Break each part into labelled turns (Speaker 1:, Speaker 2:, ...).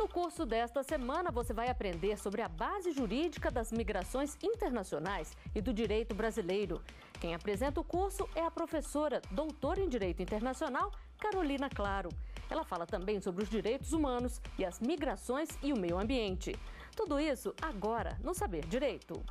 Speaker 1: No curso desta semana, você vai aprender sobre a base jurídica das migrações internacionais e do direito brasileiro. Quem apresenta o curso é a professora, doutora em Direito Internacional, Carolina Claro. Ela fala também sobre os direitos humanos e as migrações e o meio ambiente. Tudo isso agora no Saber Direito.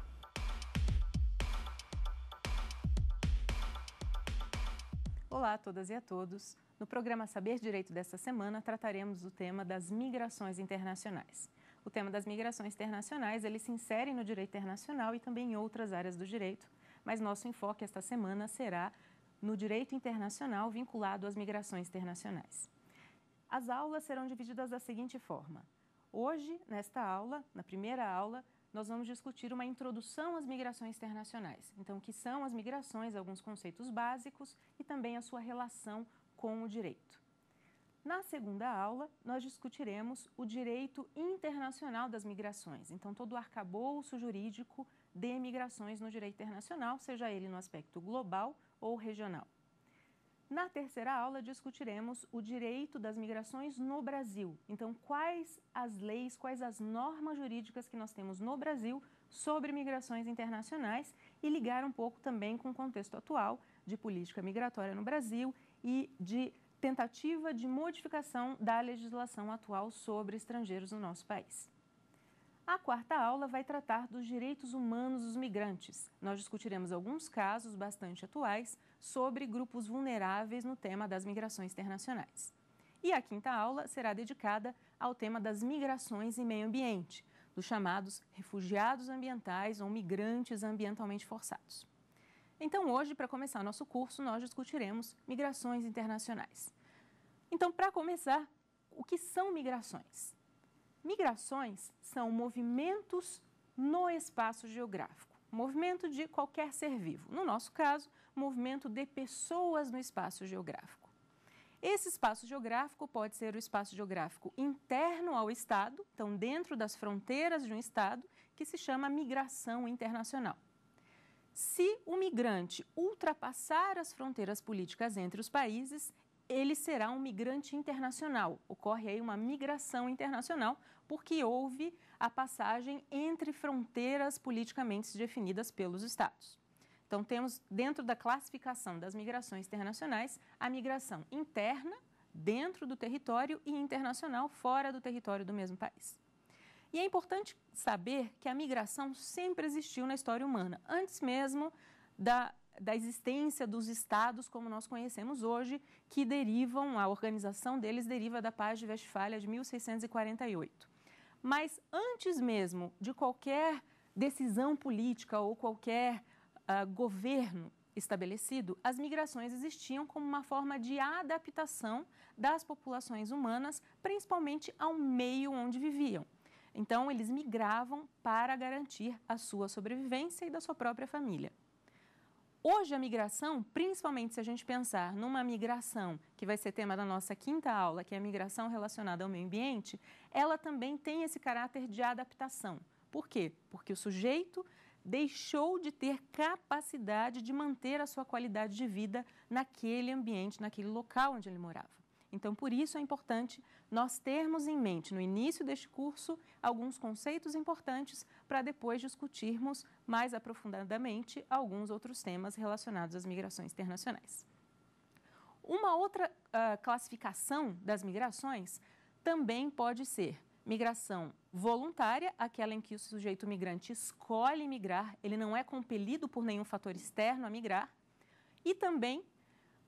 Speaker 2: Olá a todas e a todos. No programa Saber Direito desta semana, trataremos do tema das migrações internacionais. O tema das migrações internacionais, ele se insere no direito internacional e também em outras áreas do direito, mas nosso enfoque esta semana será no direito internacional vinculado às migrações internacionais. As aulas serão divididas da seguinte forma: hoje, nesta aula, na primeira aula, nós vamos discutir uma introdução às migrações internacionais. Então, o que são as migrações, alguns conceitos básicos e também a sua relação com o direito. Na segunda aula, nós discutiremos o direito internacional das migrações, então todo o arcabouço jurídico de migrações no direito internacional, seja ele no aspecto global ou regional. Na terceira aula, discutiremos o direito das migrações no Brasil. Então, quais as leis, quais as normas jurídicas que nós temos no Brasil sobre migrações internacionais e ligar um pouco também com o contexto atual de política migratória no Brasil e de tentativa de modificação da legislação atual sobre estrangeiros no nosso país. A quarta aula vai tratar dos direitos humanos dos migrantes. Nós discutiremos alguns casos bastante atuais sobre grupos vulneráveis no tema das migrações internacionais. E a quinta aula será dedicada ao tema das migrações e meio ambiente, dos chamados refugiados ambientais ou migrantes ambientalmente forçados. Então, hoje, para começar nosso curso, nós discutiremos migrações internacionais. Então, para começar, o que são migrações? Migrações são movimentos no espaço geográfico, movimento de qualquer ser vivo. No nosso caso, movimento de pessoas no espaço geográfico. Esse espaço geográfico pode ser o espaço geográfico interno ao Estado, então dentro das fronteiras de um Estado, que se chama migração internacional. Se o migrante ultrapassar as fronteiras políticas entre os países, ele será um migrante internacional. Ocorre aí uma migração internacional, porque houve a passagem entre fronteiras politicamente definidas pelos Estados. Então, temos dentro da classificação das migrações internacionais a migração interna, dentro do território, e internacional, fora do território do mesmo país. E é importante saber que a migração sempre existiu na história humana, antes mesmo da, da existência dos estados como nós conhecemos hoje, que derivam, a organização deles deriva da Paz de Westfália de 1648. Mas antes mesmo de qualquer decisão política ou qualquer uh, governo estabelecido, as migrações existiam como uma forma de adaptação das populações humanas, principalmente ao meio onde viviam. Então, eles migravam para garantir a sua sobrevivência e da sua própria família. Hoje, a migração, principalmente se a gente pensar numa migração, que vai ser tema da nossa quinta aula, que é a migração relacionada ao meio ambiente, ela também tem esse caráter de adaptação. Por quê? Porque o sujeito deixou de ter capacidade de manter a sua qualidade de vida naquele ambiente, naquele local onde ele morava. Então, por isso é importante nós termos em mente, no início deste curso, alguns conceitos importantes para depois discutirmos mais aprofundadamente alguns outros temas relacionados às migrações internacionais. Uma outra uh, classificação das migrações também pode ser migração voluntária, aquela em que o sujeito migrante escolhe migrar, ele não é compelido por nenhum fator externo a migrar, e também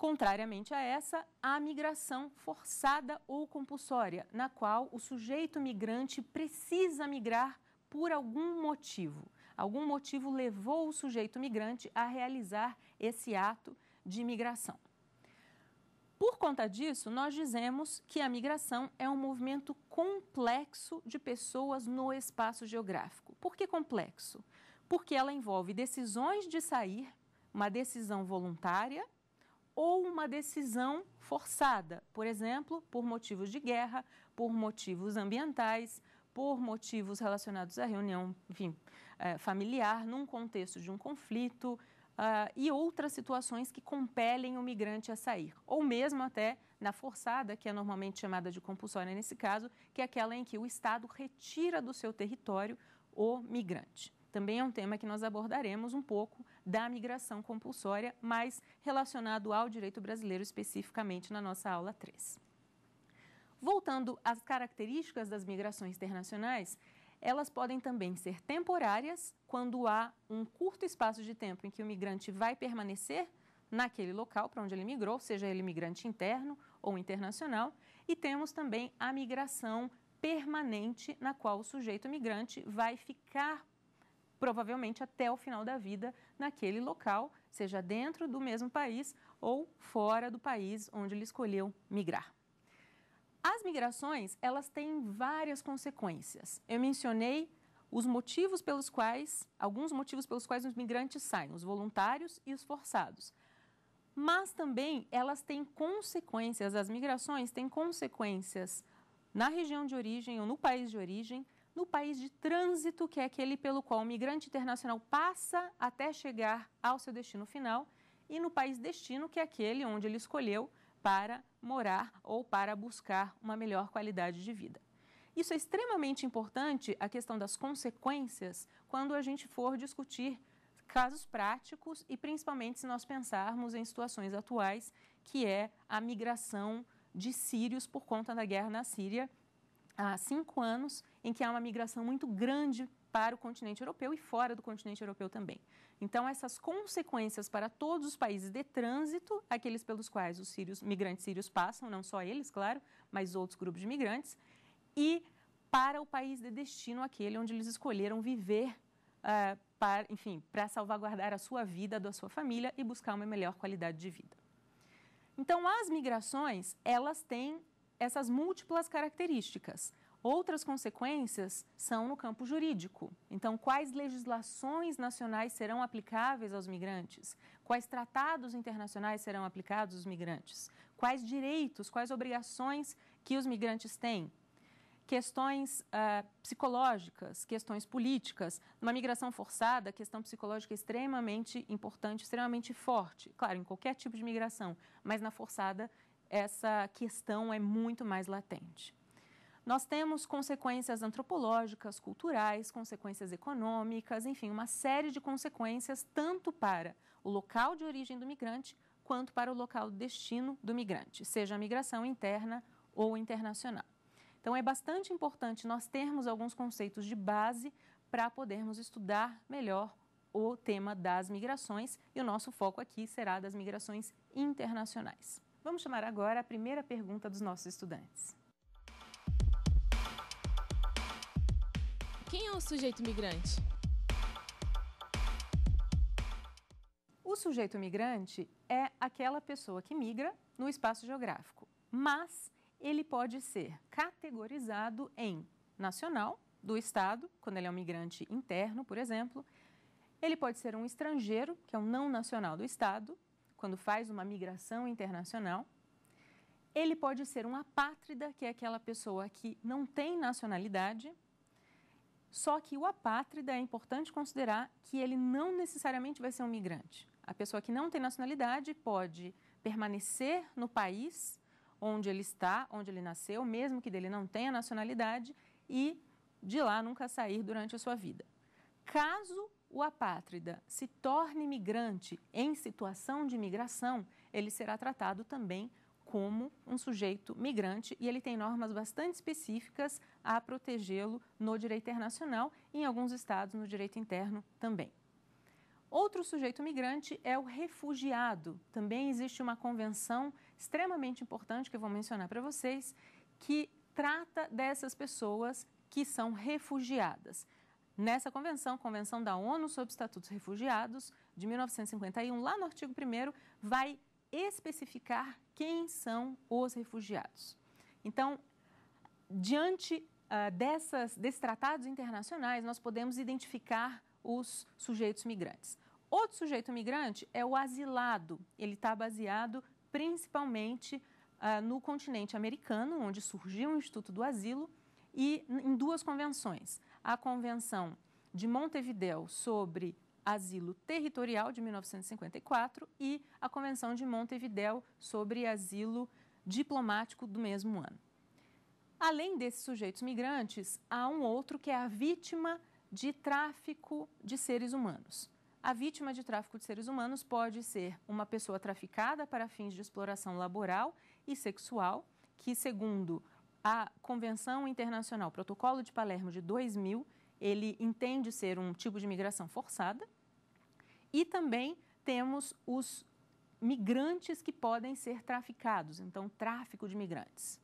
Speaker 2: Contrariamente a essa, a migração forçada ou compulsória, na qual o sujeito migrante precisa migrar por algum motivo. Algum motivo levou o sujeito migrante a realizar esse ato de migração. Por conta disso, nós dizemos que a migração é um movimento complexo de pessoas no espaço geográfico. Por que complexo? Porque ela envolve decisões de sair, uma decisão voluntária ou uma decisão forçada, por exemplo, por motivos de guerra, por motivos ambientais, por motivos relacionados à reunião, enfim, é, familiar, num contexto de um conflito, uh, e outras situações que compelem o migrante a sair, ou mesmo até na forçada, que é normalmente chamada de compulsória nesse caso, que é aquela em que o Estado retira do seu território o migrante. Também é um tema que nós abordaremos um pouco da migração compulsória, mas relacionado ao direito brasileiro especificamente na nossa aula 3. Voltando às características das migrações internacionais, elas podem também ser temporárias, quando há um curto espaço de tempo em que o migrante vai permanecer naquele local para onde ele migrou, seja ele migrante interno ou internacional, e temos também a migração permanente, na qual o sujeito migrante vai ficar provavelmente até o final da vida naquele local, seja dentro do mesmo país ou fora do país onde ele escolheu migrar. As migrações, elas têm várias consequências. Eu mencionei os motivos pelos quais, alguns motivos pelos quais os migrantes saem, os voluntários e os forçados. Mas também elas têm consequências, as migrações têm consequências na região de origem ou no país de origem, no país de trânsito, que é aquele pelo qual o migrante internacional passa até chegar ao seu destino final, e no país destino, que é aquele onde ele escolheu para morar ou para buscar uma melhor qualidade de vida. Isso é extremamente importante, a questão das consequências, quando a gente for discutir casos práticos e principalmente se nós pensarmos em situações atuais, que é a migração de sírios por conta da guerra na Síria há cinco anos, em que há uma migração muito grande para o continente europeu e fora do continente europeu também. Então, essas consequências para todos os países de trânsito, aqueles pelos quais os sírios, migrantes sírios passam, não só eles, claro, mas outros grupos de migrantes, e para o país de destino, aquele onde eles escolheram viver, uh, para, enfim, para salvaguardar a sua vida, da sua família e buscar uma melhor qualidade de vida. Então, as migrações, elas têm essas múltiplas características. Outras consequências são no campo jurídico. Então, quais legislações nacionais serão aplicáveis aos migrantes? Quais tratados internacionais serão aplicados aos migrantes? Quais direitos, quais obrigações que os migrantes têm? Questões uh, psicológicas, questões políticas. Numa migração forçada, a questão psicológica é extremamente importante, extremamente forte. Claro, em qualquer tipo de migração, mas na forçada, essa questão é muito mais latente. Nós temos consequências antropológicas, culturais, consequências econômicas, enfim, uma série de consequências tanto para o local de origem do migrante quanto para o local de destino do migrante, seja a migração interna ou internacional. Então, é bastante importante nós termos alguns conceitos de base para podermos estudar melhor o tema das migrações e o nosso foco aqui será das migrações internacionais. Vamos chamar agora a primeira pergunta dos nossos estudantes.
Speaker 3: Quem é o sujeito migrante?
Speaker 2: O sujeito migrante é aquela pessoa que migra no espaço geográfico, mas ele pode ser categorizado em nacional, do Estado, quando ele é um migrante interno, por exemplo. Ele pode ser um estrangeiro, que é um não nacional do Estado, quando faz uma migração internacional. Ele pode ser um apátrida, que é aquela pessoa que não tem nacionalidade, só que o apátrida é importante considerar que ele não necessariamente vai ser um migrante. A pessoa que não tem nacionalidade pode permanecer no país onde ele está, onde ele nasceu, mesmo que dele não tenha nacionalidade, e de lá nunca sair durante a sua vida. Caso o apátrida se torne migrante em situação de migração, ele será tratado também como um sujeito migrante e ele tem normas bastante específicas a protegê-lo no direito internacional e em alguns estados no direito interno também. Outro sujeito migrante é o refugiado. Também existe uma convenção extremamente importante que eu vou mencionar para vocês que trata dessas pessoas que são refugiadas. Nessa convenção, Convenção da ONU sobre Estatutos Refugiados, de 1951, lá no artigo 1 vai especificar quem são os refugiados. Então, diante uh, dessas, desses tratados internacionais, nós podemos identificar os sujeitos migrantes. Outro sujeito migrante é o asilado. Ele está baseado principalmente uh, no continente americano, onde surgiu o Instituto do Asilo, e em duas convenções. A Convenção de Montevideo sobre Asilo Territorial de 1954 e a Convenção de Montevidéu sobre Asilo Diplomático do mesmo ano. Além desses sujeitos migrantes, há um outro que é a vítima de tráfico de seres humanos. A vítima de tráfico de seres humanos pode ser uma pessoa traficada para fins de exploração laboral e sexual, que, segundo a Convenção Internacional Protocolo de Palermo de 2000, ele entende ser um tipo de migração forçada. E também temos os migrantes que podem ser traficados, então, tráfico de migrantes.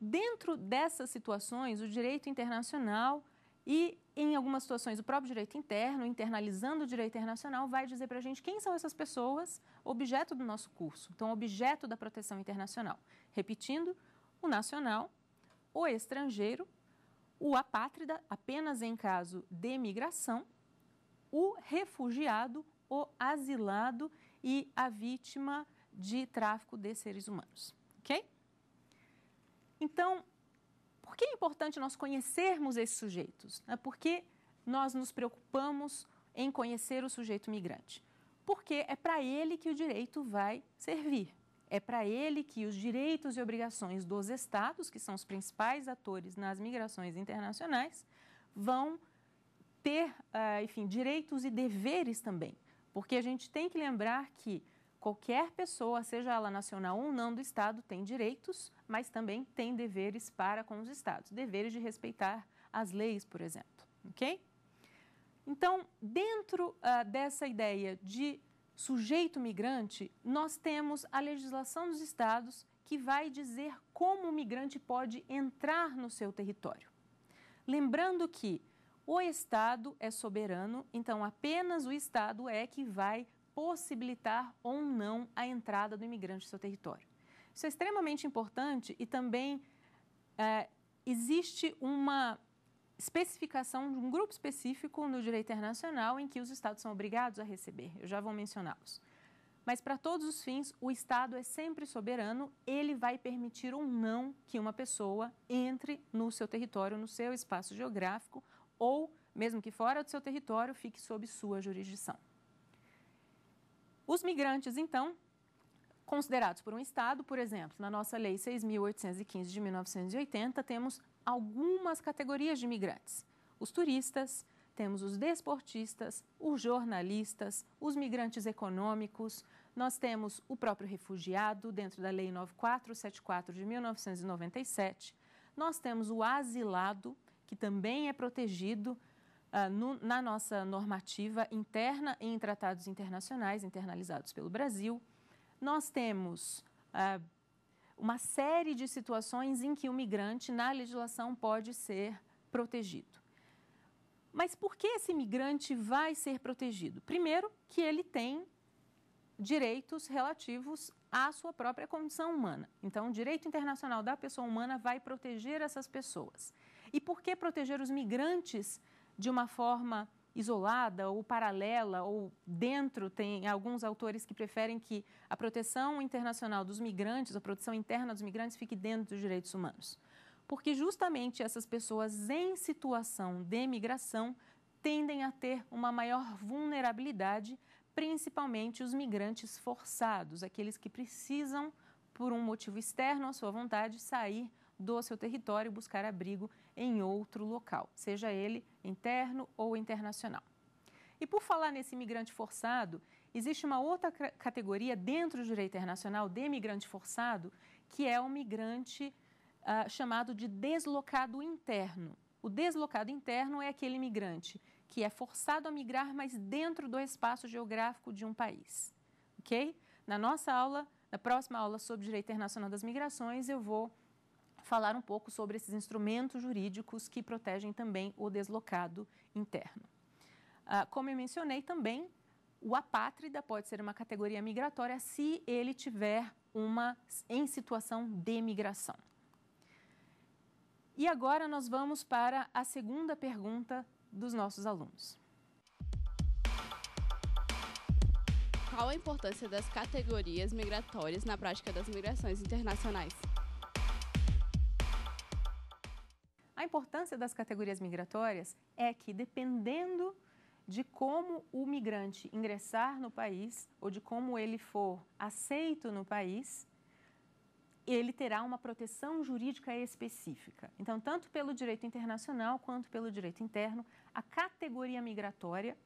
Speaker 2: Dentro dessas situações, o direito internacional e, em algumas situações, o próprio direito interno, internalizando o direito internacional, vai dizer para a gente quem são essas pessoas, objeto do nosso curso, então, objeto da proteção internacional. Repetindo, o nacional, o estrangeiro, o apátrida, apenas em caso de migração, o refugiado, o asilado e a vítima de tráfico de seres humanos. Ok? Então, por que é importante nós conhecermos esses sujeitos? É Por que nós nos preocupamos em conhecer o sujeito migrante? Porque é para ele que o direito vai servir. É para ele que os direitos e obrigações dos estados, que são os principais atores nas migrações internacionais, vão ter, ah, enfim, direitos e deveres também. Porque a gente tem que lembrar que qualquer pessoa, seja ela nacional ou não do Estado, tem direitos, mas também tem deveres para com os Estados. Deveres de respeitar as leis, por exemplo. Ok? Então, dentro uh, dessa ideia de sujeito migrante, nós temos a legislação dos Estados que vai dizer como o migrante pode entrar no seu território. Lembrando que o Estado é soberano, então apenas o Estado é que vai possibilitar ou não a entrada do imigrante no seu território. Isso é extremamente importante e também é, existe uma especificação de um grupo específico no direito internacional em que os Estados são obrigados a receber. Eu já vou mencioná-los. Mas, para todos os fins, o Estado é sempre soberano, ele vai permitir ou não que uma pessoa entre no seu território, no seu espaço geográfico, ou, mesmo que fora do seu território, fique sob sua jurisdição. Os migrantes, então, considerados por um Estado, por exemplo, na nossa Lei 6.815 de 1980, temos algumas categorias de migrantes. Os turistas, temos os desportistas, os jornalistas, os migrantes econômicos, nós temos o próprio refugiado, dentro da Lei 9474 de 1997, nós temos o asilado, que também é protegido uh, no, na nossa normativa interna em tratados internacionais internalizados pelo Brasil. Nós temos uh, uma série de situações em que o migrante, na legislação, pode ser protegido. Mas por que esse migrante vai ser protegido? Primeiro, que ele tem direitos relativos à sua própria condição humana. Então, o direito internacional da pessoa humana vai proteger essas pessoas. E por que proteger os migrantes de uma forma isolada ou paralela ou dentro, tem alguns autores que preferem que a proteção internacional dos migrantes, a proteção interna dos migrantes fique dentro dos direitos humanos. Porque justamente essas pessoas em situação de migração tendem a ter uma maior vulnerabilidade, principalmente os migrantes forçados, aqueles que precisam, por um motivo externo à sua vontade, sair do seu território e buscar abrigo em outro local, seja ele interno ou internacional. E por falar nesse imigrante forçado, existe uma outra categoria dentro do direito internacional de imigrante forçado, que é o migrante uh, chamado de deslocado interno. O deslocado interno é aquele imigrante que é forçado a migrar, mas dentro do espaço geográfico de um país. Ok? Na nossa aula, na próxima aula sobre direito internacional das migrações, eu vou falar um pouco sobre esses instrumentos jurídicos que protegem também o deslocado interno. Ah, como eu mencionei também, o apátrida pode ser uma categoria migratória se ele tiver uma em situação de migração. E agora nós vamos para a segunda pergunta dos nossos alunos.
Speaker 3: Qual a importância das categorias migratórias na prática das migrações internacionais?
Speaker 2: A importância das categorias migratórias é que, dependendo de como o migrante ingressar no país ou de como ele for aceito no país, ele terá uma proteção jurídica específica. Então, tanto pelo direito internacional quanto pelo direito interno, a categoria migratória,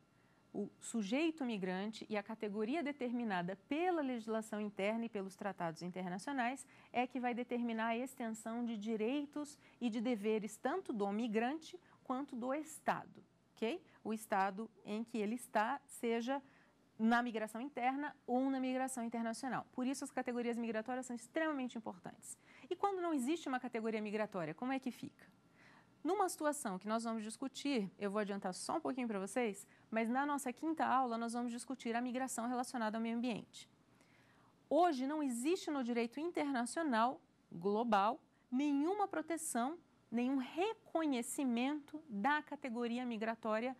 Speaker 2: o sujeito migrante e a categoria determinada pela legislação interna e pelos tratados internacionais é que vai determinar a extensão de direitos e de deveres tanto do migrante quanto do Estado, ok? O Estado em que ele está, seja na migração interna ou na migração internacional. Por isso, as categorias migratórias são extremamente importantes. E quando não existe uma categoria migratória, como é que fica? Numa situação que nós vamos discutir, eu vou adiantar só um pouquinho para vocês, mas na nossa quinta aula nós vamos discutir a migração relacionada ao meio ambiente. Hoje não existe no direito internacional global nenhuma proteção, nenhum reconhecimento da categoria migratória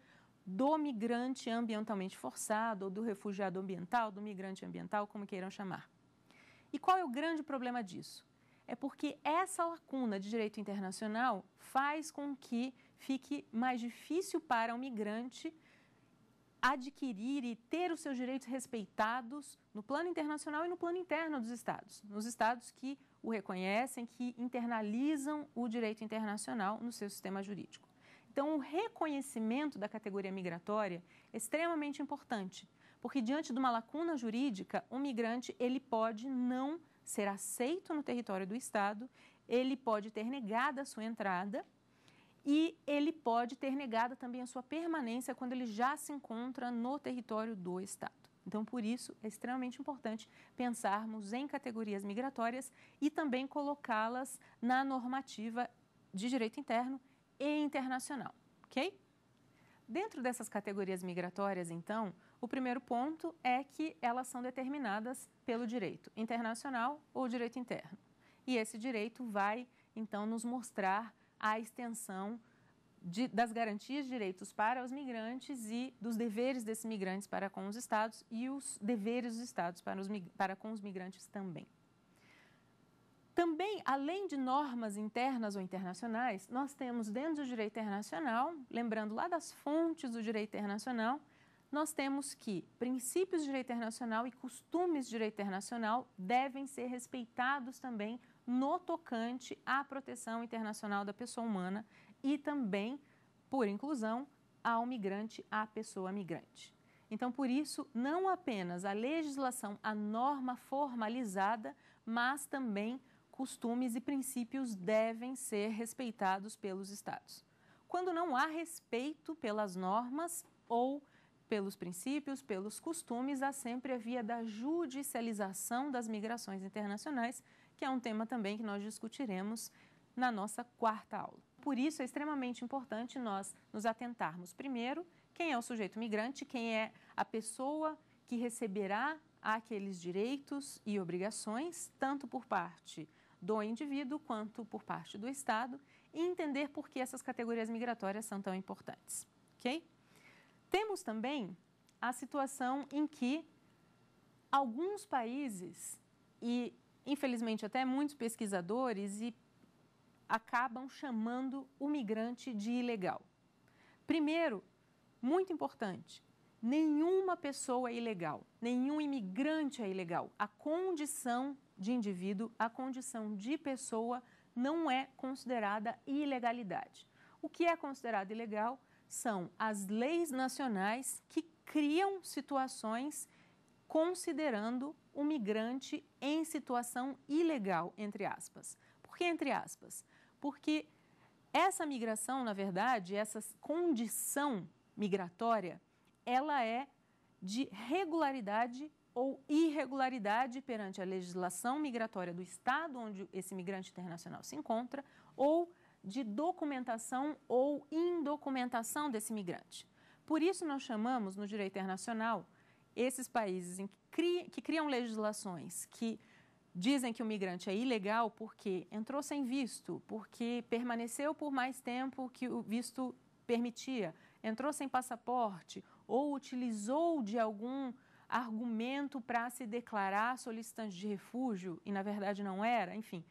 Speaker 2: do migrante ambientalmente forçado, ou do refugiado ambiental, do migrante ambiental, como queiram chamar. E qual é o grande problema disso? É porque essa lacuna de direito internacional faz com que fique mais difícil para o migrante adquirir e ter os seus direitos respeitados no plano internacional e no plano interno dos Estados, nos Estados que o reconhecem, que internalizam o direito internacional no seu sistema jurídico. Então, o reconhecimento da categoria migratória é extremamente importante, porque diante de uma lacuna jurídica, o migrante ele pode não ser aceito no território do Estado, ele pode ter negada a sua entrada e ele pode ter negada também a sua permanência quando ele já se encontra no território do Estado. Então, por isso, é extremamente importante pensarmos em categorias migratórias e também colocá-las na normativa de direito interno e internacional, ok? Dentro dessas categorias migratórias, então, o primeiro ponto é que elas são determinadas pelo direito internacional ou direito interno. E esse direito vai, então, nos mostrar a extensão de, das garantias de direitos para os migrantes e dos deveres desses migrantes para com os Estados e os deveres dos Estados para, os, para com os migrantes também. Também, além de normas internas ou internacionais, nós temos dentro do direito internacional, lembrando lá das fontes do direito internacional, nós temos que princípios de direito internacional e costumes de direito internacional devem ser respeitados também no tocante à proteção internacional da pessoa humana e também, por inclusão, ao migrante, à pessoa migrante. Então, por isso, não apenas a legislação, a norma formalizada, mas também costumes e princípios devem ser respeitados pelos Estados. Quando não há respeito pelas normas ou pelos princípios, pelos costumes, há sempre a via da judicialização das migrações internacionais, que é um tema também que nós discutiremos na nossa quarta aula. Por isso é extremamente importante nós nos atentarmos primeiro quem é o sujeito migrante, quem é a pessoa que receberá aqueles direitos e obrigações, tanto por parte do indivíduo quanto por parte do Estado e entender por que essas categorias migratórias são tão importantes. Ok? Temos também a situação em que alguns países e infelizmente até muitos pesquisadores e acabam chamando o migrante de ilegal. Primeiro, muito importante, nenhuma pessoa é ilegal, nenhum imigrante é ilegal. A condição de indivíduo, a condição de pessoa não é considerada ilegalidade. O que é considerado ilegal são as leis nacionais que criam situações considerando o migrante em situação ilegal, entre aspas. Por que entre aspas? Porque essa migração, na verdade, essa condição migratória, ela é de regularidade ou irregularidade perante a legislação migratória do Estado onde esse migrante internacional se encontra, ou de documentação ou indocumentação desse migrante. Por isso, nós chamamos no direito internacional esses países que, criam, que criam legislações que dizem que o migrante é ilegal porque entrou sem visto, porque permaneceu por mais tempo que o visto permitia, entrou sem passaporte ou utilizou de algum argumento para se declarar solicitante de refúgio e na verdade não era, enfim.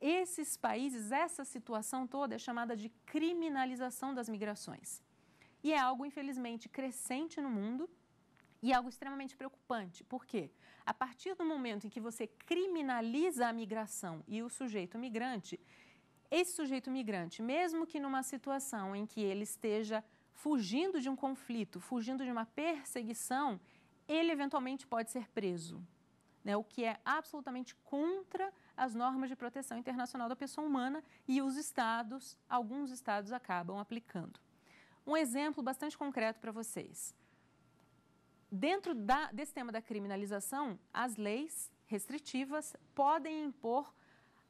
Speaker 2: Esses países, essa situação toda é chamada de criminalização das migrações. E é algo, infelizmente, crescente no mundo e algo extremamente preocupante. Por quê? A partir do momento em que você criminaliza a migração e o sujeito migrante, esse sujeito migrante, mesmo que numa situação em que ele esteja fugindo de um conflito, fugindo de uma perseguição, ele eventualmente pode ser preso, né? o que é absolutamente contra as normas de proteção internacional da pessoa humana e os estados, alguns estados acabam aplicando. Um exemplo bastante concreto para vocês. Dentro da, desse tema da criminalização, as leis restritivas podem impor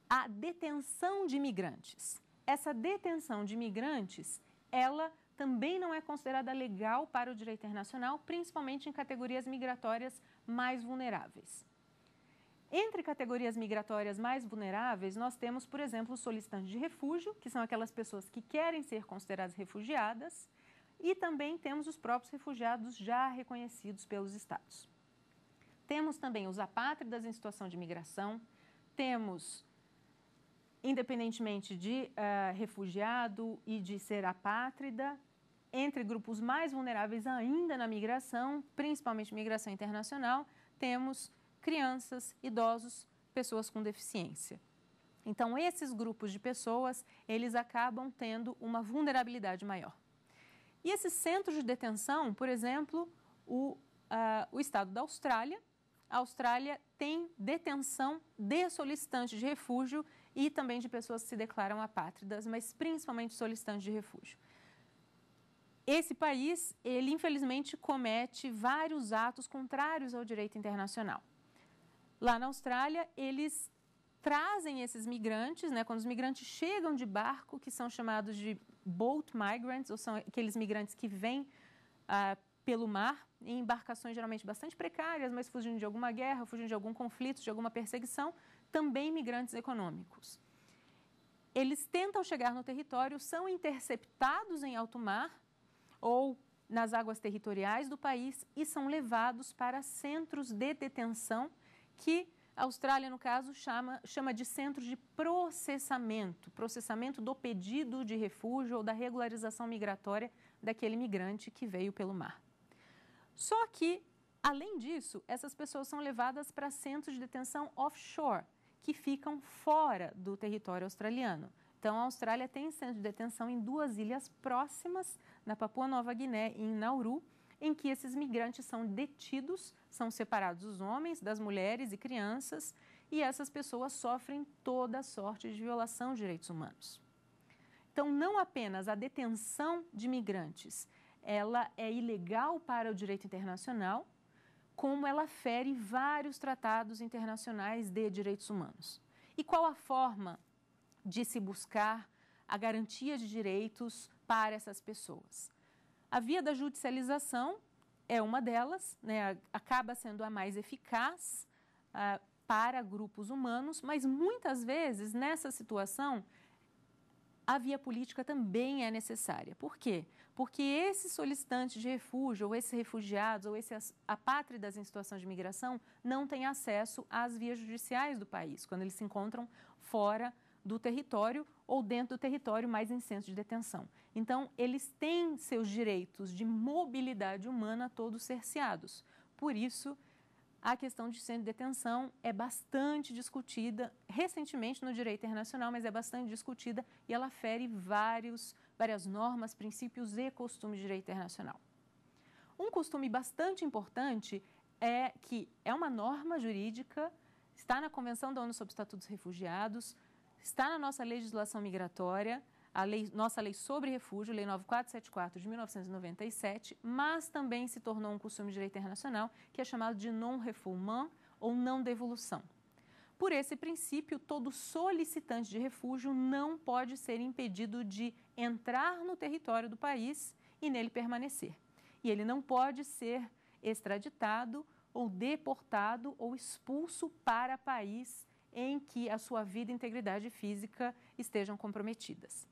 Speaker 2: a detenção de imigrantes. Essa detenção de imigrantes, ela também não é considerada legal para o direito internacional, principalmente em categorias migratórias mais vulneráveis. Entre categorias migratórias mais vulneráveis, nós temos, por exemplo, os solicitantes de refúgio, que são aquelas pessoas que querem ser consideradas refugiadas, e também temos os próprios refugiados já reconhecidos pelos estados. Temos também os apátridas em situação de migração, temos, independentemente de uh, refugiado e de ser apátrida, entre grupos mais vulneráveis ainda na migração, principalmente migração internacional, temos crianças, idosos, pessoas com deficiência. Então, esses grupos de pessoas, eles acabam tendo uma vulnerabilidade maior. E esses centros de detenção, por exemplo, o, uh, o estado da Austrália, a Austrália tem detenção de solicitantes de refúgio e também de pessoas que se declaram apátridas, mas principalmente solicitantes de refúgio. Esse país, ele infelizmente comete vários atos contrários ao direito internacional. Lá na Austrália, eles trazem esses migrantes, né, quando os migrantes chegam de barco, que são chamados de boat migrants, ou são aqueles migrantes que vêm ah, pelo mar, em embarcações geralmente bastante precárias, mas fugindo de alguma guerra, fugindo de algum conflito, de alguma perseguição, também migrantes econômicos. Eles tentam chegar no território, são interceptados em alto mar ou nas águas territoriais do país e são levados para centros de detenção que a Austrália, no caso, chama, chama de centros de processamento, processamento do pedido de refúgio ou da regularização migratória daquele migrante que veio pelo mar. Só que, além disso, essas pessoas são levadas para centros de detenção offshore, que ficam fora do território australiano. Então, a Austrália tem centro de detenção em duas ilhas próximas, na Papua Nova Guiné e em Nauru, em que esses migrantes são detidos, são separados os homens das mulheres e crianças, e essas pessoas sofrem toda sorte de violação de direitos humanos. Então, não apenas a detenção de migrantes, ela é ilegal para o direito internacional, como ela fere vários tratados internacionais de direitos humanos. E qual a forma de se buscar a garantia de direitos para essas pessoas? A via da judicialização é uma delas, né, acaba sendo a mais eficaz uh, para grupos humanos, mas muitas vezes nessa situação a via política também é necessária. Por quê? Porque esses solicitantes de refúgio, ou esses refugiados, ou esses apátridas em situação de migração, não têm acesso às vias judiciais do país, quando eles se encontram fora do território ou dentro do território mais em centro de detenção. Então, eles têm seus direitos de mobilidade humana todos cerceados. Por isso, a questão de centro de detenção é bastante discutida recentemente no direito internacional, mas é bastante discutida e ela fere vários, várias normas, princípios e costumes de direito internacional. Um costume bastante importante é que é uma norma jurídica, está na Convenção da ONU sobre Estatutos dos Refugiados, está na nossa legislação migratória, a lei, nossa lei sobre refúgio, Lei 9474 de 1997, mas também se tornou um costume de direito internacional que é chamado de non-refoulement ou não devolução. Por esse princípio, todo solicitante de refúgio não pode ser impedido de entrar no território do país e nele permanecer. E ele não pode ser extraditado ou deportado ou expulso para país em que a sua vida e integridade física estejam comprometidas.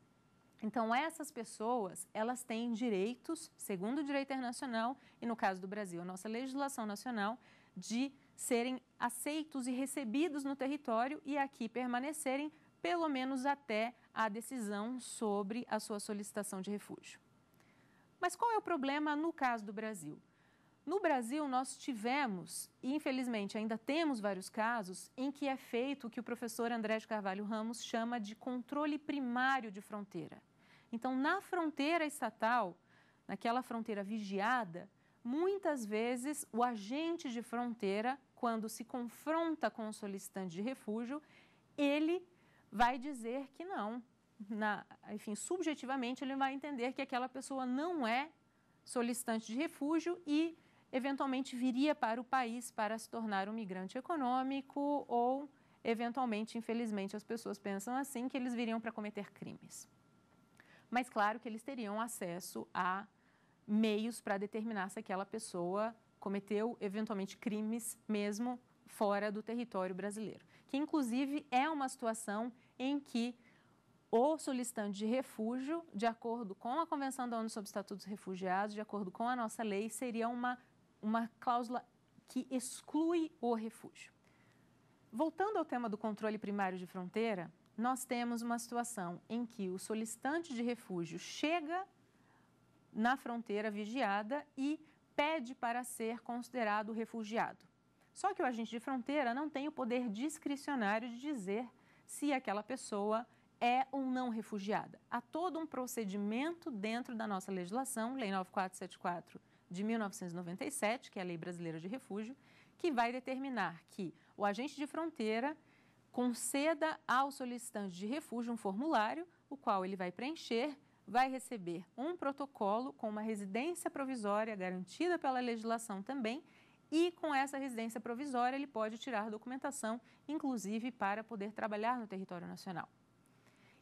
Speaker 2: Então, essas pessoas, elas têm direitos, segundo o direito internacional, e no caso do Brasil, a nossa legislação nacional, de serem aceitos e recebidos no território e aqui permanecerem pelo menos até a decisão sobre a sua solicitação de refúgio. Mas qual é o problema no caso do Brasil? No Brasil, nós tivemos, e infelizmente ainda temos vários casos, em que é feito o que o professor André de Carvalho Ramos chama de controle primário de fronteira. Então, na fronteira estatal, naquela fronteira vigiada, muitas vezes o agente de fronteira, quando se confronta com o solicitante de refúgio, ele vai dizer que não. Na, enfim, subjetivamente, ele vai entender que aquela pessoa não é solicitante de refúgio e eventualmente viria para o país para se tornar um migrante econômico ou, eventualmente, infelizmente, as pessoas pensam assim, que eles viriam para cometer crimes. Mas, claro que eles teriam acesso a meios para determinar se aquela pessoa cometeu, eventualmente, crimes mesmo fora do território brasileiro. Que, inclusive, é uma situação em que o solicitante de refúgio, de acordo com a Convenção da ONU sobre Estatutos Refugiados, de acordo com a nossa lei, seria uma uma cláusula que exclui o refúgio. Voltando ao tema do controle primário de fronteira, nós temos uma situação em que o solicitante de refúgio chega na fronteira vigiada e pede para ser considerado refugiado. Só que o agente de fronteira não tem o poder discricionário de dizer se aquela pessoa é ou não refugiada. Há todo um procedimento dentro da nossa legislação, Lei 9474 de 1997, que é a Lei Brasileira de Refúgio, que vai determinar que o agente de fronteira conceda ao solicitante de refúgio um formulário, o qual ele vai preencher, vai receber um protocolo com uma residência provisória garantida pela legislação também, e com essa residência provisória ele pode tirar documentação, inclusive para poder trabalhar no território nacional.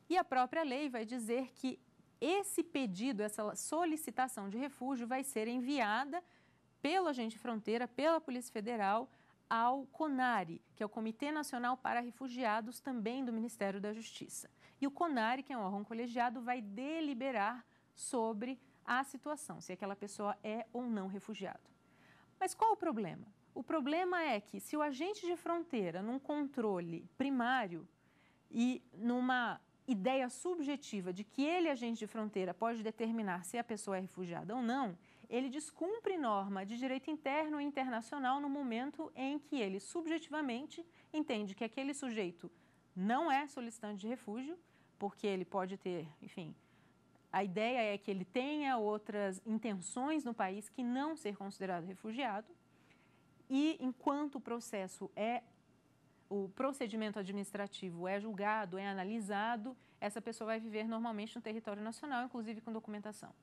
Speaker 2: E a própria lei vai dizer que esse pedido, essa solicitação de refúgio vai ser enviada pelo agente de fronteira, pela Polícia Federal, ao CONARE, que é o Comitê Nacional para Refugiados, também do Ministério da Justiça. E o CONARE, que é um órgão colegiado, vai deliberar sobre a situação, se aquela pessoa é ou não refugiado. Mas qual o problema? O problema é que se o agente de fronteira, num controle primário e numa ideia subjetiva de que ele, agente de fronteira, pode determinar se a pessoa é refugiada ou não, ele descumpre norma de direito interno e internacional no momento em que ele subjetivamente entende que aquele sujeito não é solicitante de refúgio, porque ele pode ter, enfim, a ideia é que ele tenha outras intenções no país que não ser considerado refugiado. E enquanto o processo é o procedimento administrativo é julgado, é analisado, essa pessoa vai viver normalmente no território nacional, inclusive com documentação.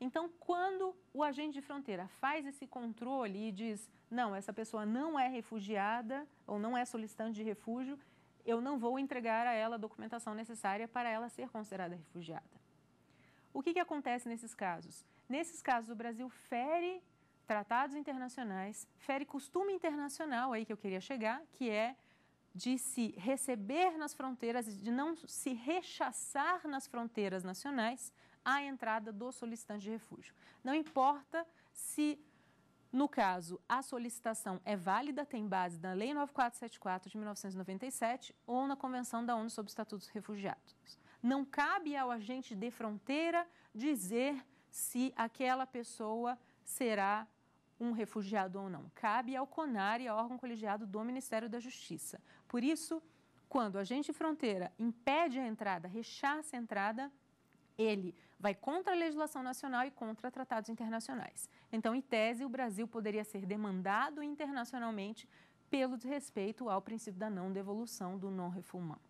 Speaker 2: Então, quando o agente de fronteira faz esse controle e diz, não, essa pessoa não é refugiada ou não é solicitante de refúgio, eu não vou entregar a ela a documentação necessária para ela ser considerada refugiada. O que, que acontece nesses casos? Nesses casos, o Brasil fere tratados internacionais, fere costume internacional aí que eu queria chegar, que é de se receber nas fronteiras, de não se rechaçar nas fronteiras nacionais a entrada do solicitante de refúgio. Não importa se, no caso, a solicitação é válida, tem base na Lei 9474 de 1997 ou na Convenção da ONU sobre Estatutos Refugiados. Não cabe ao agente de fronteira dizer se aquela pessoa será um refugiado ou não. Cabe ao CONAR e ao órgão colegiado do Ministério da Justiça. Por isso, quando o agente de fronteira impede a entrada, rechaça a entrada, ele vai contra a legislação nacional e contra tratados internacionais. Então, em tese, o Brasil poderia ser demandado internacionalmente pelo desrespeito ao princípio da não devolução do non-refoulement.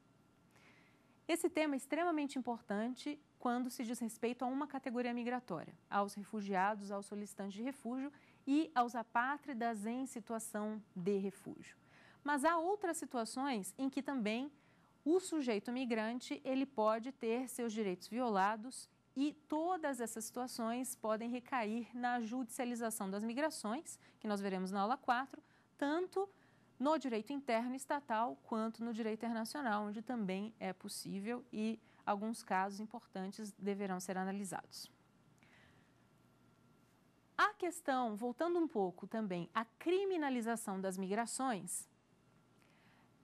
Speaker 2: Esse tema é extremamente importante quando se diz respeito a uma categoria migratória, aos refugiados, aos solicitantes de refúgio e aos apátridas em situação de refúgio. Mas há outras situações em que também o sujeito migrante ele pode ter seus direitos violados e todas essas situações podem recair na judicialização das migrações, que nós veremos na aula 4, tanto no direito interno estatal quanto no direito internacional, onde também é possível e alguns casos importantes deverão ser analisados. A questão, voltando um pouco também, a criminalização das migrações,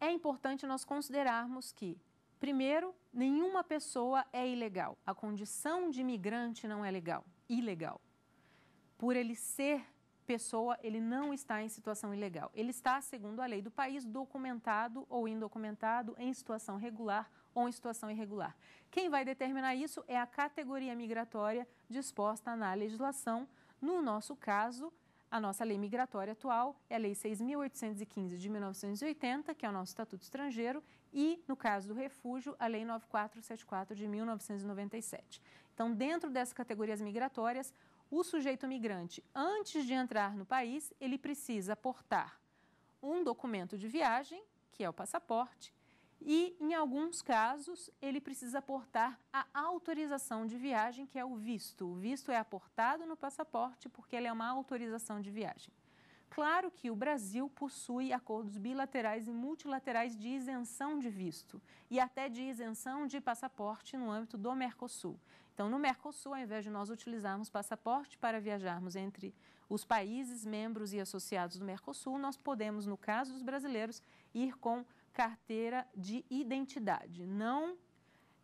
Speaker 2: é importante nós considerarmos que, primeiro, nenhuma pessoa é ilegal. A condição de imigrante não é legal, ilegal. por ele ser pessoa, ele não está em situação ilegal. Ele está, segundo a lei do país, documentado ou indocumentado em situação regular ou em situação irregular. Quem vai determinar isso é a categoria migratória disposta na legislação. No nosso caso, a nossa lei migratória atual é a Lei 6.815 de 1980, que é o nosso Estatuto Estrangeiro, e, no caso do refúgio, a Lei 9474 de 1997. Então, dentro dessas categorias migratórias, o sujeito migrante, antes de entrar no país, ele precisa portar um documento de viagem, que é o passaporte, e, em alguns casos, ele precisa aportar a autorização de viagem, que é o visto. O visto é aportado no passaporte porque ele é uma autorização de viagem. Claro que o Brasil possui acordos bilaterais e multilaterais de isenção de visto e até de isenção de passaporte no âmbito do Mercosul. Então, no Mercosul, ao invés de nós utilizarmos passaporte para viajarmos entre os países membros e associados do Mercosul, nós podemos, no caso dos brasileiros, ir com carteira de identidade, não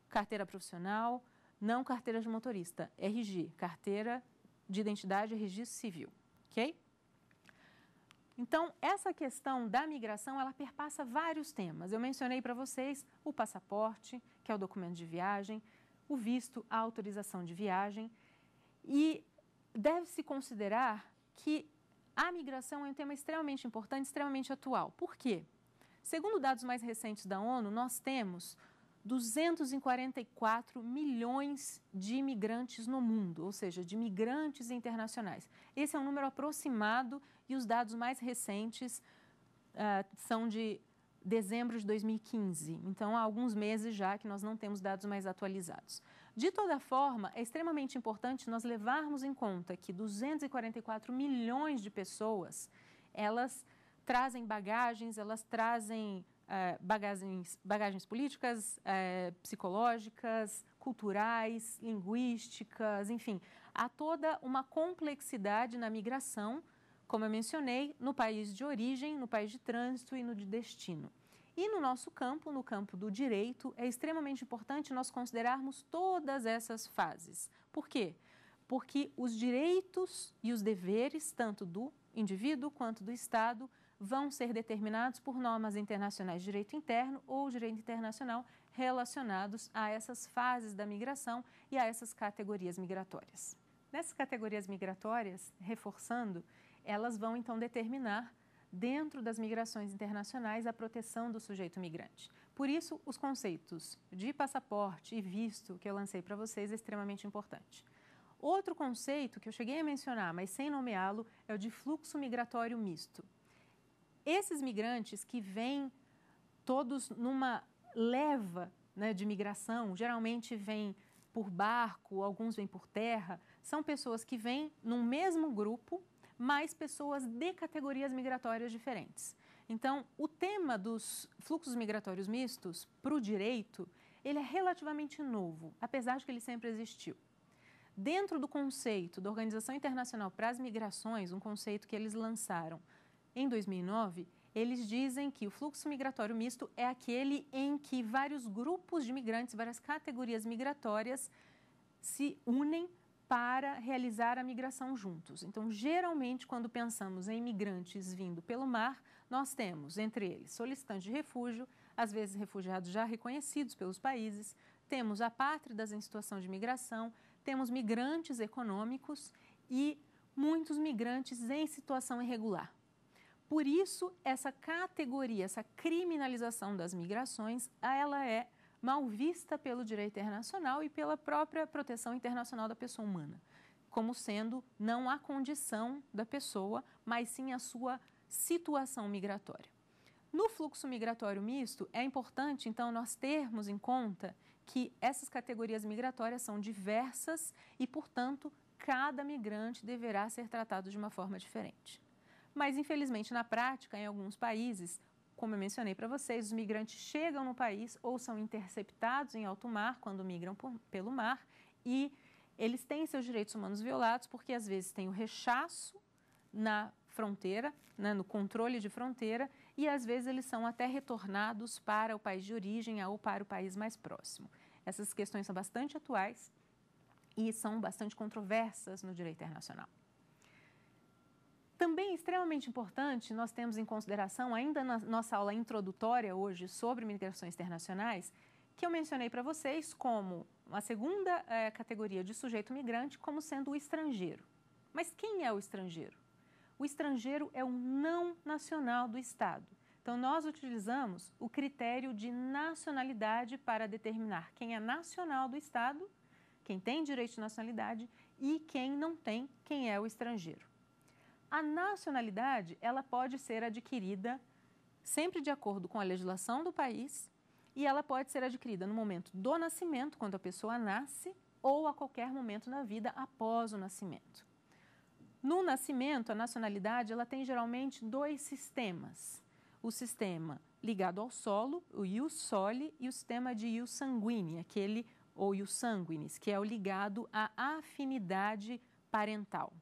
Speaker 2: carteira profissional, não carteira de motorista, RG, carteira de identidade registro civil, ok? Então, essa questão da migração, ela perpassa vários temas. Eu mencionei para vocês o passaporte, que é o documento de viagem, o visto, a autorização de viagem, e deve-se considerar que a migração é um tema extremamente importante, extremamente atual. Por quê? Segundo dados mais recentes da ONU, nós temos 244 milhões de imigrantes no mundo, ou seja, de migrantes internacionais. Esse é um número aproximado e os dados mais recentes uh, são de dezembro de 2015. Então, há alguns meses já que nós não temos dados mais atualizados. De toda forma, é extremamente importante nós levarmos em conta que 244 milhões de pessoas, elas trazem bagagens, elas trazem é, bagagens, bagagens políticas, é, psicológicas, culturais, linguísticas, enfim, há toda uma complexidade na migração, como eu mencionei, no país de origem, no país de trânsito e no de destino. E no nosso campo, no campo do direito, é extremamente importante nós considerarmos todas essas fases. Por quê? Porque os direitos e os deveres, tanto do indivíduo quanto do Estado, vão ser determinados por normas internacionais de direito interno ou direito internacional relacionados a essas fases da migração e a essas categorias migratórias. Nessas categorias migratórias, reforçando, elas vão então determinar dentro das migrações internacionais a proteção do sujeito migrante. Por isso, os conceitos de passaporte e visto que eu lancei para vocês é extremamente importante. Outro conceito que eu cheguei a mencionar, mas sem nomeá-lo, é o de fluxo migratório misto. Esses migrantes que vêm todos numa leva né, de migração, geralmente vêm por barco, alguns vêm por terra, são pessoas que vêm num mesmo grupo, mas pessoas de categorias migratórias diferentes. Então, o tema dos fluxos migratórios mistos para o direito, ele é relativamente novo, apesar de que ele sempre existiu. Dentro do conceito da Organização Internacional para as Migrações, um conceito que eles lançaram em 2009, eles dizem que o fluxo migratório misto é aquele em que vários grupos de migrantes, várias categorias migratórias se unem para realizar a migração juntos. Então, geralmente, quando pensamos em migrantes vindo pelo mar, nós temos entre eles solicitantes de refúgio, às vezes refugiados já reconhecidos pelos países, temos apátridas em situação de migração, temos migrantes econômicos e muitos migrantes em situação irregular. Por isso, essa categoria, essa criminalização das migrações, ela é mal vista pelo direito internacional e pela própria proteção internacional da pessoa humana, como sendo não a condição da pessoa, mas sim a sua situação migratória. No fluxo migratório misto, é importante, então, nós termos em conta que essas categorias migratórias são diversas e, portanto, cada migrante deverá ser tratado de uma forma diferente. Mas, infelizmente, na prática, em alguns países, como eu mencionei para vocês, os migrantes chegam no país ou são interceptados em alto mar quando migram por, pelo mar e eles têm seus direitos humanos violados porque às vezes tem o rechaço na fronteira, né, no controle de fronteira, e às vezes eles são até retornados para o país de origem ou para o país mais próximo. Essas questões são bastante atuais e são bastante controversas no direito internacional. Também extremamente importante, nós temos em consideração, ainda na nossa aula introdutória hoje sobre migrações internacionais, que eu mencionei para vocês como uma segunda é, categoria de sujeito migrante como sendo o estrangeiro. Mas quem é o estrangeiro? O estrangeiro é o não nacional do Estado. Então, nós utilizamos o critério de nacionalidade para determinar quem é nacional do Estado, quem tem direito de nacionalidade e quem não tem, quem é o estrangeiro. A nacionalidade, ela pode ser adquirida sempre de acordo com a legislação do país e ela pode ser adquirida no momento do nascimento, quando a pessoa nasce, ou a qualquer momento na vida após o nascimento. No nascimento, a nacionalidade ela tem geralmente dois sistemas. O sistema ligado ao solo, o ius soli, e o sistema de ius sanguine, aquele ou ius sanguinis, que é o ligado à afinidade parental.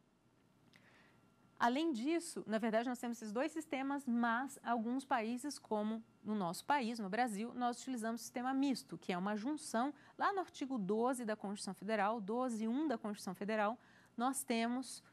Speaker 2: Além disso, na verdade, nós temos esses dois sistemas, mas alguns países, como no nosso país, no Brasil, nós utilizamos o sistema misto, que é uma junção, lá no artigo 12 da Constituição Federal, 12.1 da Constituição Federal, nós temos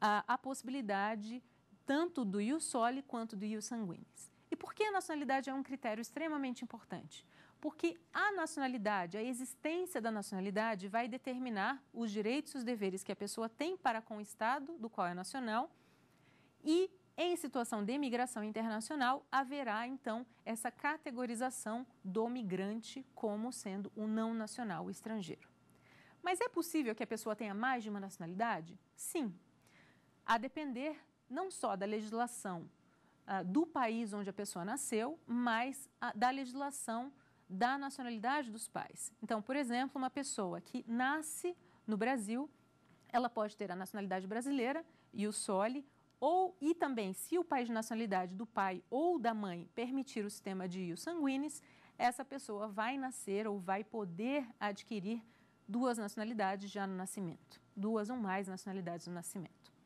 Speaker 2: a, a possibilidade tanto do ius soli quanto do ius sanguinis. E por que a nacionalidade é um critério extremamente importante? Porque a nacionalidade, a existência da nacionalidade vai determinar os direitos e os deveres que a pessoa tem para com o Estado, do qual é nacional, e em situação de imigração internacional, haverá então essa categorização do migrante como sendo o não nacional, o estrangeiro. Mas é possível que a pessoa tenha mais de uma nacionalidade? Sim. A depender não só da legislação ah, do país onde a pessoa nasceu, mas ah, da legislação da nacionalidade dos pais. Então, por exemplo, uma pessoa que nasce no Brasil, ela pode ter a nacionalidade brasileira e o SOLE, ou e também, se o país de nacionalidade do pai ou da mãe permitir o sistema de ius sanguinis, essa pessoa vai nascer ou vai poder adquirir duas nacionalidades já no nascimento, duas ou mais nacionalidades no nascimento.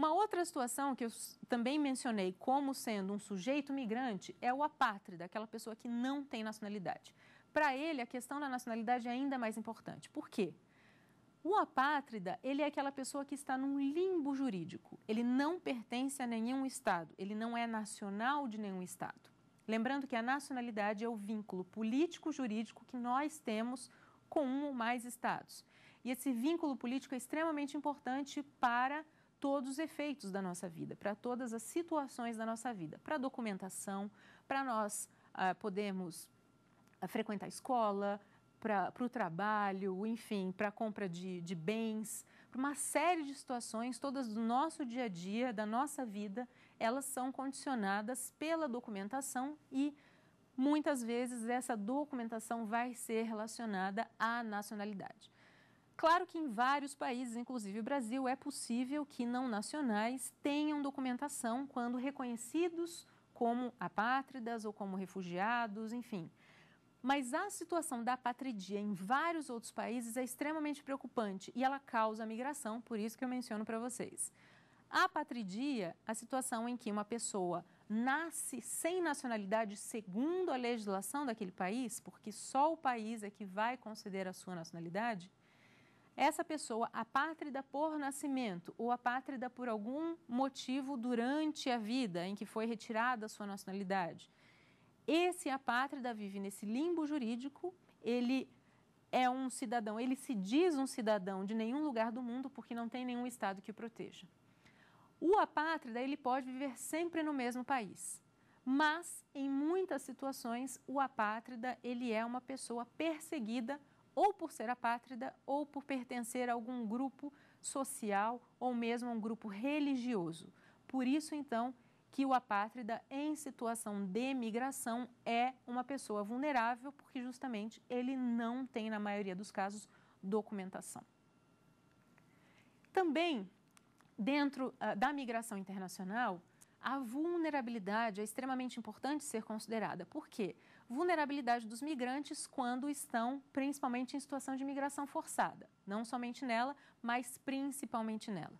Speaker 2: Uma outra situação que eu também mencionei como sendo um sujeito migrante é o apátrida, aquela pessoa que não tem nacionalidade. Para ele, a questão da nacionalidade é ainda mais importante. Por quê? O apátrida, ele é aquela pessoa que está num limbo jurídico. Ele não pertence a nenhum Estado, ele não é nacional de nenhum Estado. Lembrando que a nacionalidade é o vínculo político-jurídico que nós temos com um ou mais Estados. E esse vínculo político é extremamente importante para todos os efeitos da nossa vida, para todas as situações da nossa vida, para a documentação, para nós ah, podermos ah, frequentar a escola, para o trabalho, enfim, para a compra de, de bens, para uma série de situações, todas do nosso dia a dia, da nossa vida, elas são condicionadas pela documentação e muitas vezes essa documentação vai ser relacionada à nacionalidade. Claro que em vários países, inclusive o Brasil, é possível que não nacionais tenham documentação quando reconhecidos como apátridas ou como refugiados, enfim. Mas a situação da apatridia em vários outros países é extremamente preocupante e ela causa migração, por isso que eu menciono para vocês. A apatridia, a situação em que uma pessoa nasce sem nacionalidade segundo a legislação daquele país, porque só o país é que vai conceder a sua nacionalidade, essa pessoa apátrida por nascimento ou apátrida por algum motivo durante a vida em que foi retirada a sua nacionalidade. Esse apátrida vive nesse limbo jurídico, ele é um cidadão, ele se diz um cidadão de nenhum lugar do mundo porque não tem nenhum estado que o proteja. O apátrida, ele pode viver sempre no mesmo país. Mas, em muitas situações, o apátrida, ele é uma pessoa perseguida ou por ser apátrida ou por pertencer a algum grupo social ou mesmo a um grupo religioso. Por isso, então, que o apátrida em situação de migração é uma pessoa vulnerável, porque justamente ele não tem, na maioria dos casos, documentação. Também, dentro uh, da migração internacional, a vulnerabilidade é extremamente importante ser considerada. Por quê? Vulnerabilidade dos migrantes quando estão principalmente em situação de migração forçada, não somente nela, mas principalmente nela.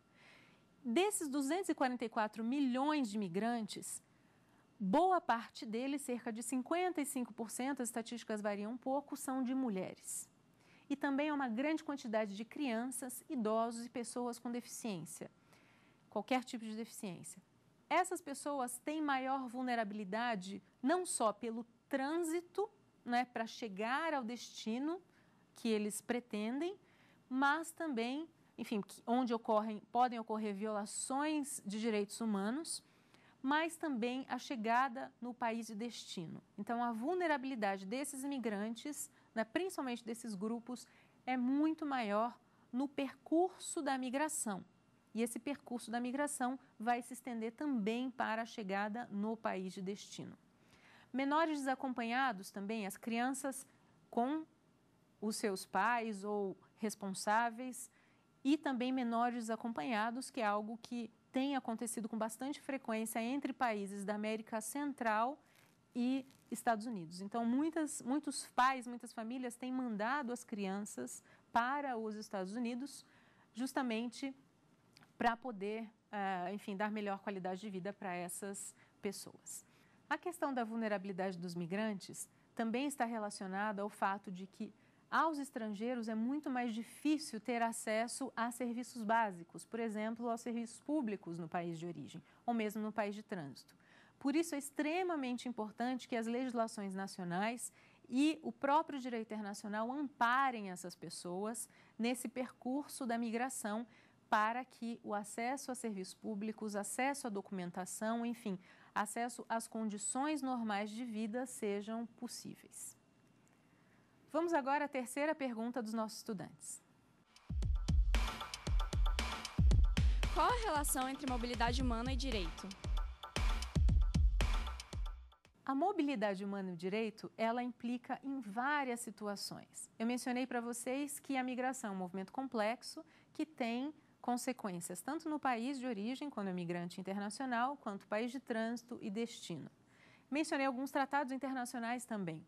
Speaker 2: Desses 244 milhões de migrantes, boa parte deles, cerca de 55%, as estatísticas variam um pouco, são de mulheres. E também há uma grande quantidade de crianças, idosos e pessoas com deficiência. qualquer tipo de deficiência. Essas pessoas têm maior vulnerabilidade não só pelo trânsito né, para chegar ao destino que eles pretendem, mas também, enfim, onde ocorrem, podem ocorrer violações de direitos humanos, mas também a chegada no país de destino. Então, a vulnerabilidade desses imigrantes, né, principalmente desses grupos, é muito maior no percurso da migração. E esse percurso da migração vai se estender também para a chegada no país de destino. Menores desacompanhados também, as crianças com os seus pais ou responsáveis, e também menores desacompanhados, que é algo que tem acontecido com bastante frequência entre países da América Central e Estados Unidos. Então, muitas, muitos pais, muitas famílias têm mandado as crianças para os Estados Unidos, justamente para poder, uh, enfim, dar melhor qualidade de vida para essas pessoas. A questão da vulnerabilidade dos migrantes também está relacionada ao fato de que aos estrangeiros é muito mais difícil ter acesso a serviços básicos, por exemplo, aos serviços públicos no país de origem ou mesmo no país de trânsito. Por isso é extremamente importante que as legislações nacionais e o próprio direito internacional amparem essas pessoas nesse percurso da migração para que o acesso a serviços públicos, acesso à documentação, enfim, acesso às condições normais de vida sejam possíveis. Vamos agora à terceira pergunta dos nossos estudantes.
Speaker 3: Qual a relação entre mobilidade humana e direito?
Speaker 2: A mobilidade humana e o direito, ela implica em várias situações. Eu mencionei para vocês que a migração é um movimento complexo que tem consequências tanto no país de origem, quando é migrante internacional, quanto país de trânsito e destino. Mencionei alguns tratados internacionais também.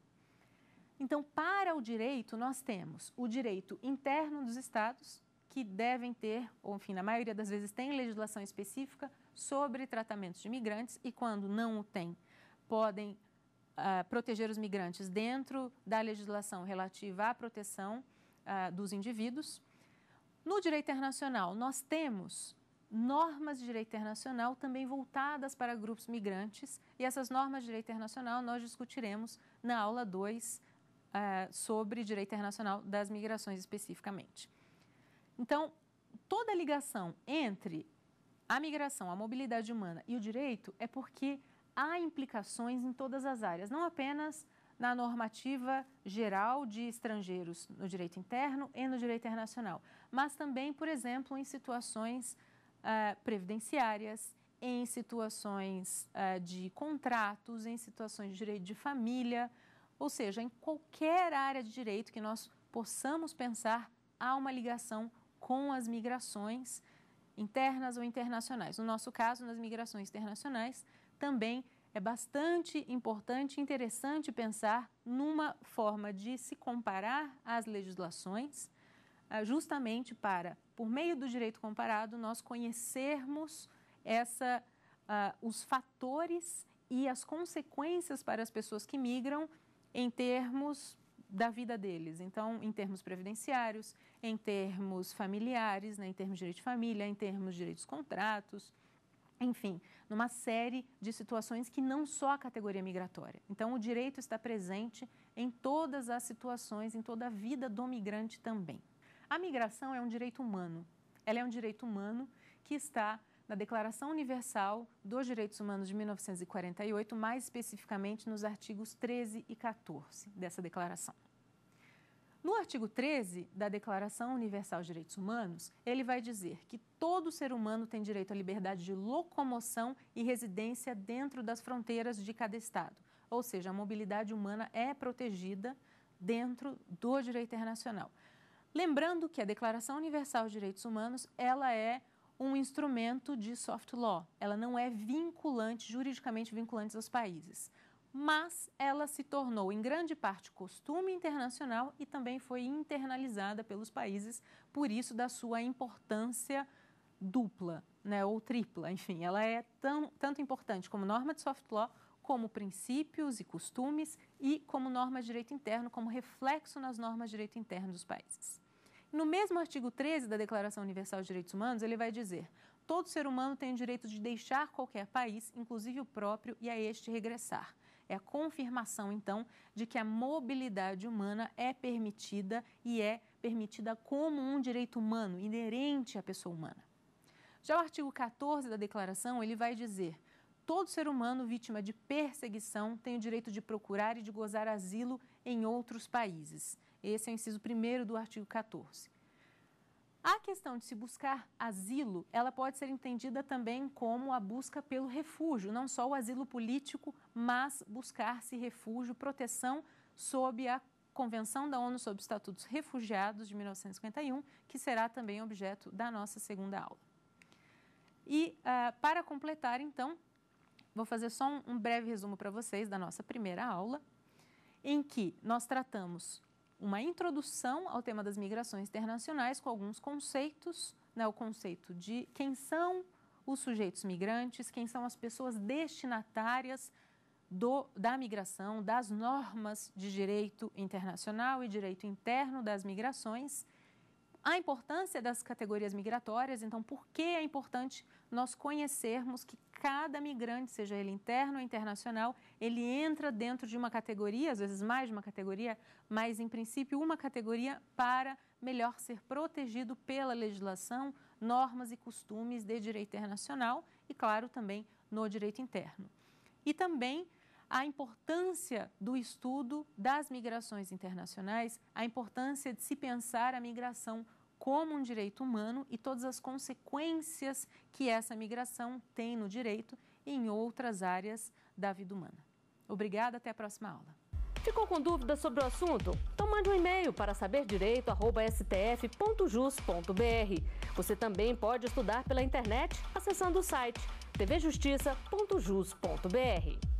Speaker 2: Então, para o direito, nós temos o direito interno dos estados, que devem ter, ou enfim, na maioria das vezes tem legislação específica sobre tratamentos de migrantes e quando não o tem, podem uh, proteger os migrantes dentro da legislação relativa à proteção uh, dos indivíduos. No direito internacional, nós temos normas de direito internacional também voltadas para grupos migrantes, e essas normas de direito internacional nós discutiremos na aula 2 uh, eh, sobre direito internacional das migrações especificamente. Então, toda ligação entre a migração, a mobilidade humana e o direito é porque há implicações em todas as áreas, não apenas na normativa geral de estrangeiros no direito interno e no direito internacional, mas também, por exemplo, em situações uh, previdenciárias, em situações uh, de contratos, em situações de direito de família, ou seja, em qualquer área de direito que nós possamos pensar, há uma ligação com as migrações internas ou internacionais. No nosso caso, nas migrações internacionais, também é bastante importante e interessante pensar numa forma de se comparar às legislações, ah, justamente para, por meio do direito comparado, nós conhecermos essa, uh, os fatores e as consequências para as pessoas que migram em termos da vida deles. Então, em termos previdenciários, em termos familiares, né, em termos de direito de família, em termos de direitos contratos, enfim, numa série de situações que não só a categoria migratória. Então, o direito está presente em todas as situações, em toda a vida do migrante também. A migração é um direito humano. Ela é um direito humano que está na Declaração Universal dos Direitos Humanos de 1948, mais especificamente nos artigos 13 e 14 dessa declaração. No artigo 13 da Declaração Universal de Direitos Humanos, ele vai dizer que todo ser humano tem direito à liberdade de locomoção e residência dentro das fronteiras de cada Estado. Ou seja, a mobilidade humana é protegida dentro do direito internacional. Lembrando que a Declaração Universal de Direitos Humanos, ela é um instrumento de soft law, ela não é vinculante, juridicamente vinculante aos países mas ela se tornou, em grande parte, costume internacional e também foi internalizada pelos países, por isso da sua importância dupla, né, ou tripla. Enfim, ela é tão, tanto importante como norma de soft law, como princípios e costumes e como norma de direito interno, como reflexo nas normas de direito interno dos países. No mesmo artigo 13 da Declaração Universal de Direitos Humanos, ele vai dizer: todo ser humano tem o direito de deixar qualquer país, inclusive o próprio, e a este regressar. É a confirmação, então, de que a mobilidade humana é permitida e é permitida como um direito humano, inerente à pessoa humana. Já o artigo 14 da declaração, ele vai dizer: todo ser humano vítima de perseguição tem o direito de procurar e de gozar asilo em outros países. Esse é o inciso 1 do artigo 14. A questão de se buscar asilo, ela pode ser entendida também como a busca pelo refúgio, não só o asilo político, mas buscar-se refúgio, proteção sob a Convenção da ONU sobre Estatutos Refugiados de 1951, que será também objeto da nossa segunda aula. E uh, para completar, então, vou fazer só um, um breve resumo para vocês da nossa primeira aula, em que nós tratamos uma introdução ao tema das migrações internacionais com alguns conceitos, né, o conceito de quem são os sujeitos migrantes, quem são as pessoas destinatárias do, da migração, das normas de direito internacional e direito interno das migrações a importância das categorias migratórias, então, por que é importante nós conhecermos que cada migrante, seja ele interno ou internacional, ele entra dentro de uma categoria, às vezes mais de uma categoria, mas em princípio uma categoria para melhor ser protegido pela legislação, normas e costumes de direito internacional e, claro, também no direito interno. E também a importância do estudo das migrações internacionais, a importância de se pensar a migração como um direito humano e todas as consequências que essa migração tem no direito e em outras áreas da vida humana. Obrigada, até a próxima aula.
Speaker 1: Ficou com dúvidas sobre o assunto? Então mande um e-mail para saberdireito.stf.jus.br. Você também pode estudar pela internet acessando o site tvjustiça.jus.br.